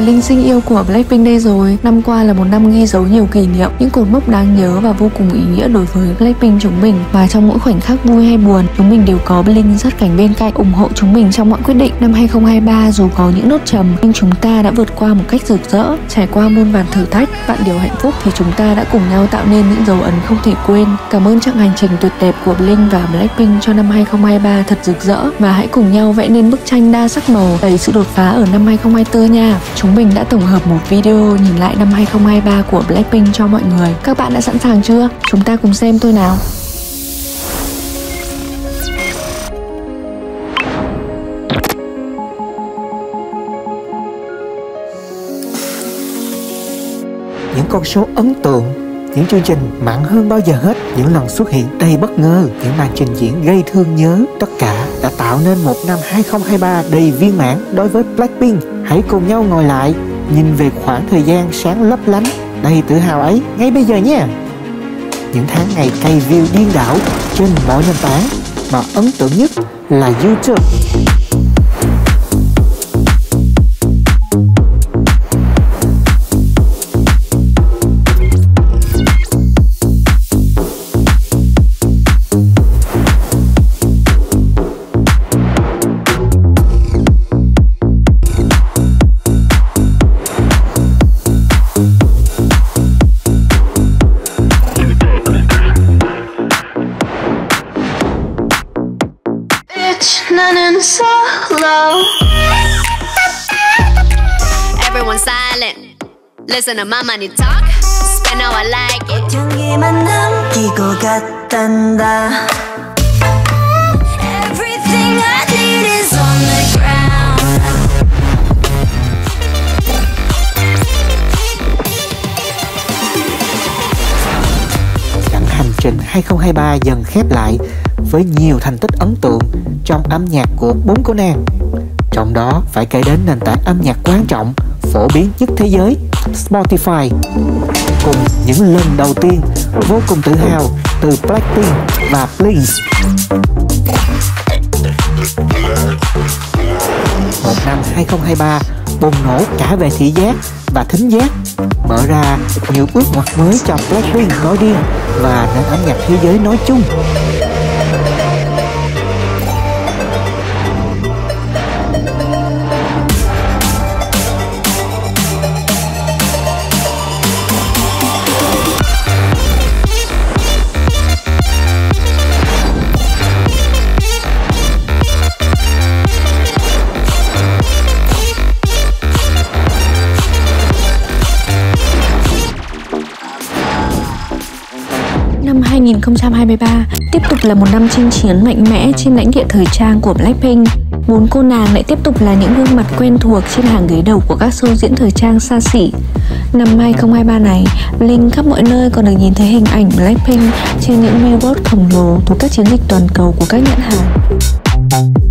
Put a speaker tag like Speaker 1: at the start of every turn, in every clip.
Speaker 1: Linh sinh yêu của Blackpink đây rồi. Năm qua là một năm ghi dấu nhiều kỷ niệm, những cột mốc đáng nhớ và vô cùng ý nghĩa đối với Blackpink chúng mình. Và trong mỗi khoảnh khắc vui hay buồn, chúng mình đều có Blink sát cánh bên cạnh, ủng hộ chúng mình trong mọi quyết định. Năm 2023 dù có những nốt trầm, nhưng chúng ta đã vượt qua một cách rực rỡ, trải qua muôn vàn thử thách, vạn điều hạnh phúc thì chúng ta đã cùng nhau tạo nên những dấu ấn không thể quên. Cảm ơn chặng hành trình tuyệt đẹp của Blink và Blackpink cho năm 2023 thật rực rỡ và hãy cùng nhau vẽ nên bức tranh đa sắc màu đầy sự đột phá ở năm 2024 nha. Chúng mình đã tổng hợp một video nhìn lại năm 2023 của Blackpink cho mọi người. Các bạn đã sẵn sàng chưa? Chúng ta cùng xem thôi nào.
Speaker 2: những con số ấn tượng, những chương trình mạnh hơn bao giờ hết, những lần xuất hiện đầy bất ngờ, những màn trình diễn gây thương nhớ, tất cả đã tạo nên một năm 2023 đầy viên mãn đối với Blackpink hãy cùng nhau ngồi lại, nhìn về khoảng thời gian sáng lấp lánh. Đầy tự hào ấy, ngay bây giờ nhé những tháng ngày cày view điên đảo trên mọi nền tảng, mà ấn tượng nhất là YouTube.
Speaker 3: Listen to my money talk. Spend how I like it.
Speaker 4: 향기만 남기고 갔단다. Everything I need is on the ground.
Speaker 2: chặng hành trình 2023 dần khép lại với nhiều thành tích ấn tượng trong âm nhạc của bốn cô nàng. Trong đó phải kể đến nền tảng âm nhạc quan trọng, phổ biến nhất thế giới, Spotify. Cùng những lần đầu tiên, vô cùng tự hào từ Blackpink và Blink. Một năm 2023 bùng nổ cả về thị giác và thính giác, mở ra nhiều bước ngoặt mới cho Blackpink nói riêng và nền âm nhạc thế giới nói chung.
Speaker 1: 2023 tiếp tục là một năm chinh chiến mạnh mẽ trên lãnh địa thời trang của Blackpink. Bốn cô nàng lại tiếp tục là những gương mặt quen thuộc trên hàng ghế đầu của các show diễn thời trang xa xỉ. Năm 2023 này, Blink khắp mọi nơi còn được nhìn thấy hình ảnh Blackpink trên những billboard khổng lồ thuộc các chiến dịch toàn cầu của các nhãn hàng.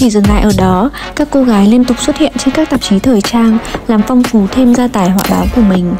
Speaker 1: Chỉ dừng lại ở đó, các cô gái liên tục xuất hiện trên các tạp chí thời trang, làm phong phú thêm gia tài họa báo của mình.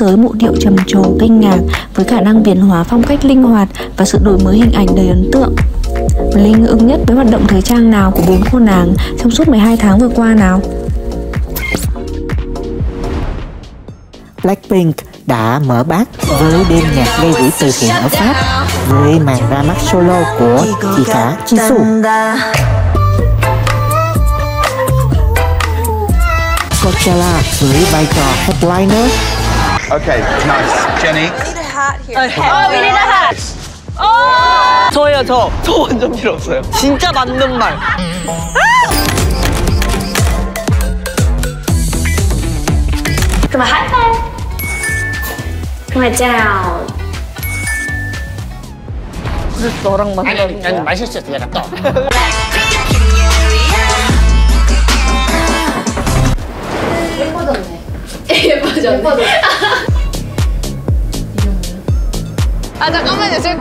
Speaker 1: Giới mộ điệu trầm trồ kinh ngạc với khả năng biến hóa phong cách linh hoạt và sự đổi mới hình ảnh đầy ấn tượng. Linh ưng nhất với hoạt động thời trang nào của bốn cô nàng trong suốt 12 tháng vừa qua nào?
Speaker 2: Blackpink đã mở bát với đêm nhạc gây quỹ từ thiện ở Pháp với màn ra mắt solo của chị cả Jisoo. Coachella với vai trò headliner
Speaker 5: Okay, nice. Jenny. We need a hat here. A
Speaker 6: hat. Oh, we need a hat. Oh! 저예요, 저. 저 완전 필요 없어요. 진짜 맞는 말.
Speaker 7: 그만 하이파이. 그만 짠.
Speaker 6: 너랑 만나는 거야.
Speaker 8: 아니, 마실수 있어, 내가 또. 예뻐졌네. 예뻐졌네.
Speaker 9: 아 잠깐만요 지금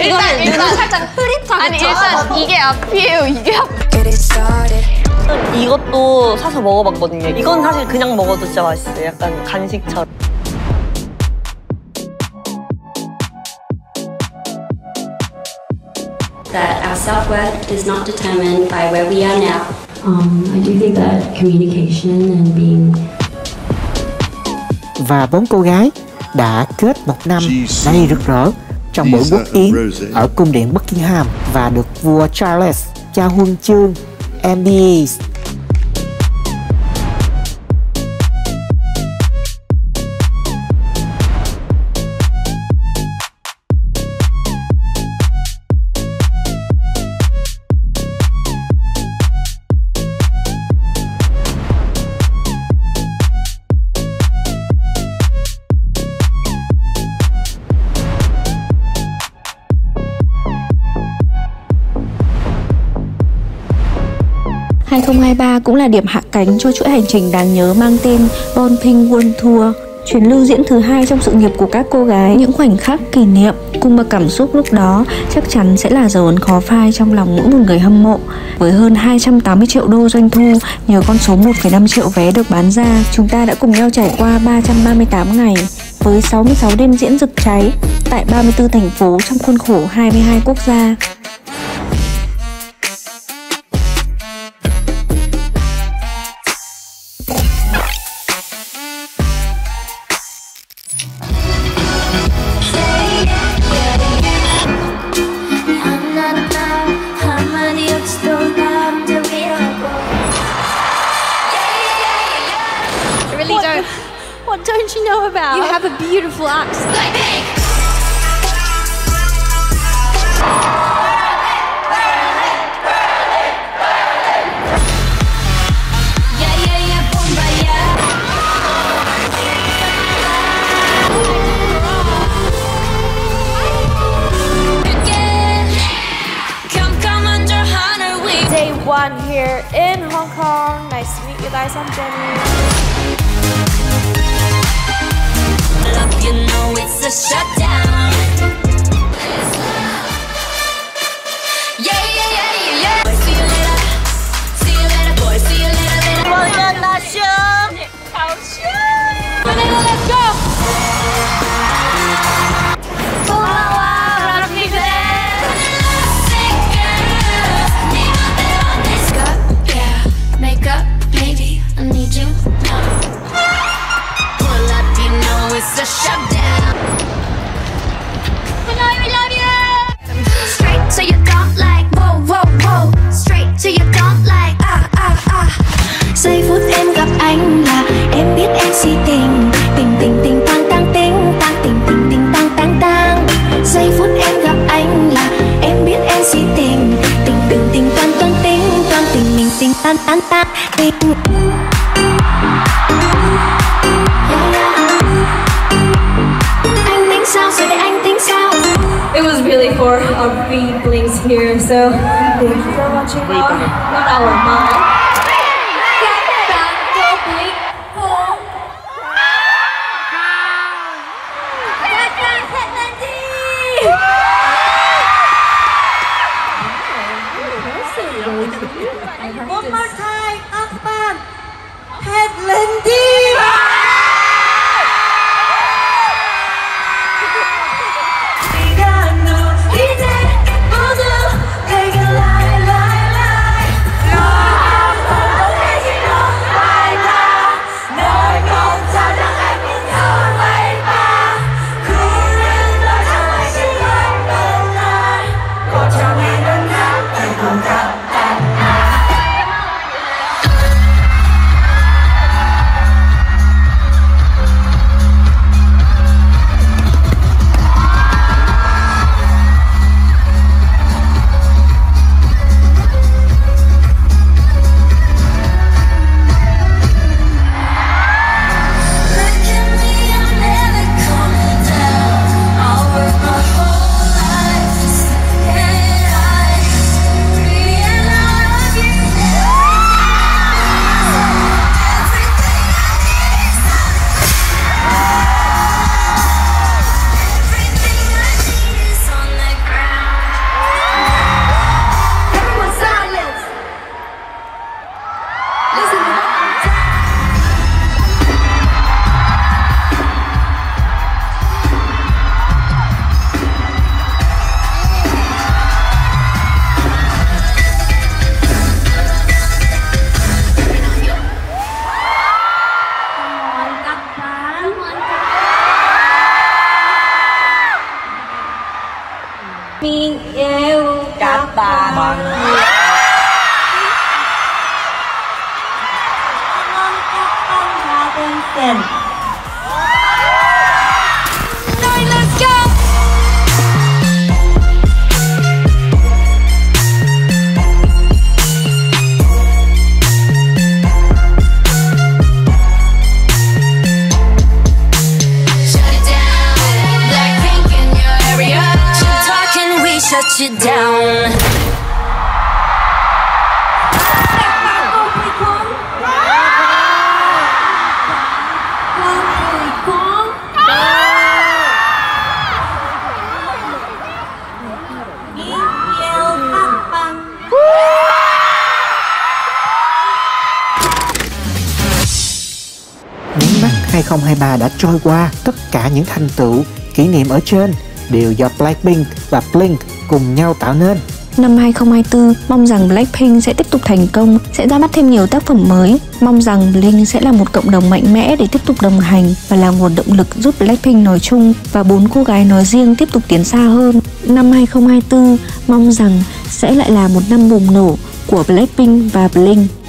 Speaker 9: 일단 일단 살짝 흐릿하게 아니 일단 이게 앞이에요 이게 앞
Speaker 6: 이것도 사서 먹어봤거든요. 이건 사실 그냥 먹어도 진짜 맛있어요. 약간 간식처럼.
Speaker 10: that our self-worth is not determined by where we are now. Um, I do think that communication and being
Speaker 2: và bốn cô gái đã kết một năm đầy rực rỡ trong buổi quốc yến ở cung điện Buckingham và được vua Charles trao huân chương MBA
Speaker 1: 2023 cũng là điểm hạ cánh cho chuỗi hành trình đáng nhớ mang tên Bon Ping World Tour chuyến lưu diễn thứ hai trong sự nghiệp của các cô gái. Những khoảnh khắc kỷ niệm cùng và cảm xúc lúc đó chắc chắn sẽ là dấu ấn khó phai trong lòng mỗi một người hâm mộ. Với hơn 280 triệu đô doanh thu nhờ con số 1,5 triệu vé được bán ra chúng ta đã cùng nhau trải qua 338 ngày với 66 đêm diễn rực cháy tại 34 thành phố trong khuôn khổ 22 quốc gia. What don't you know about?
Speaker 9: You have a beautiful accent.
Speaker 8: Day one here in Hong Kong. Nice to meet you guys. I'm Jenny
Speaker 4: you know it's a shutdown. Yeah, yeah, yeah, yeah, yeah. See you later. See you later, boy. See you later, later.
Speaker 8: Here, so thank you for watching not of mine.
Speaker 2: 2023 đã trôi qua, tất cả những thành tựu, kỷ niệm ở trên đều do Blackpink và Blink cùng nhau tạo nên.
Speaker 1: Năm 2024, mong rằng Blackpink sẽ tiếp tục thành công, sẽ ra mắt thêm nhiều tác phẩm mới. Mong rằng Blink sẽ là một cộng đồng mạnh mẽ để tiếp tục đồng hành và là nguồn động lực giúp Blackpink nói chung và bốn cô gái nói riêng tiếp tục tiến xa hơn. Năm 2024, mong rằng sẽ lại là một năm bùng nổ của Blackpink và Blink.